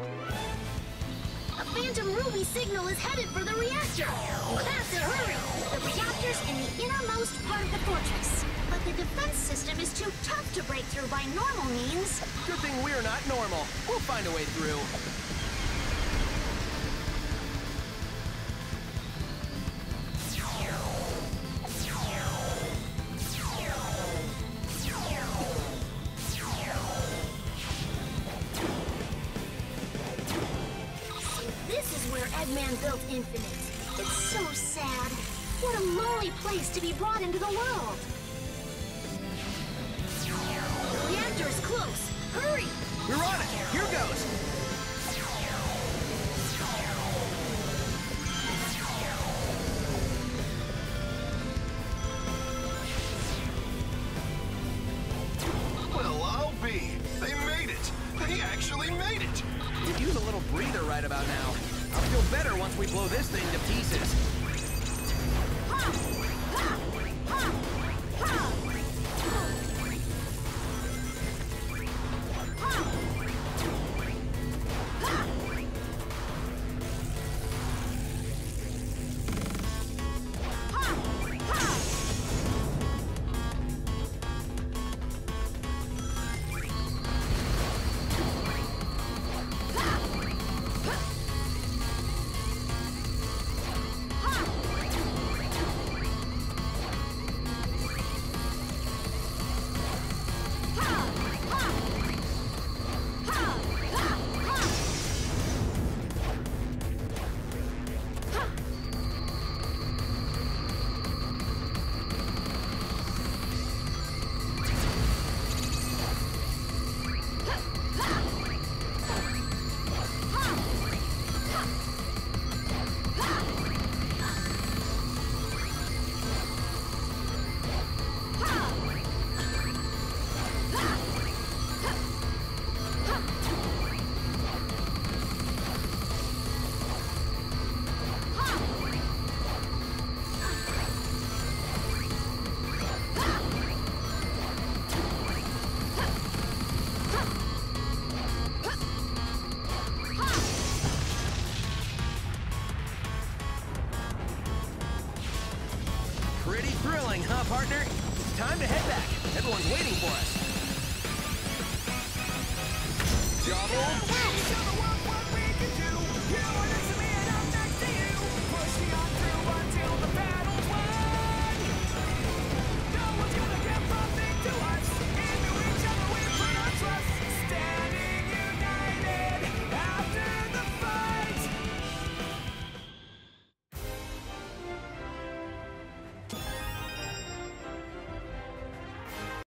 A Phantom Ruby signal is headed for the reactor! You have to hurry! The reactor's in the innermost part of the fortress. But the defense system is too tough to break through by normal means. Good thing we're not normal. We'll find a way through. Eggman built Infinite. It's so sad. What a lonely place to be brought into the world. The reactor is close. Hurry! We're on it! Here goes! Well, I'll be. They made it. They actually made it. Could use a little breather right about now. I'll feel better once we blow this thing to pieces. Ha! Ha! Ha! Pretty thrilling, huh, partner? Time to head back. Everyone's waiting.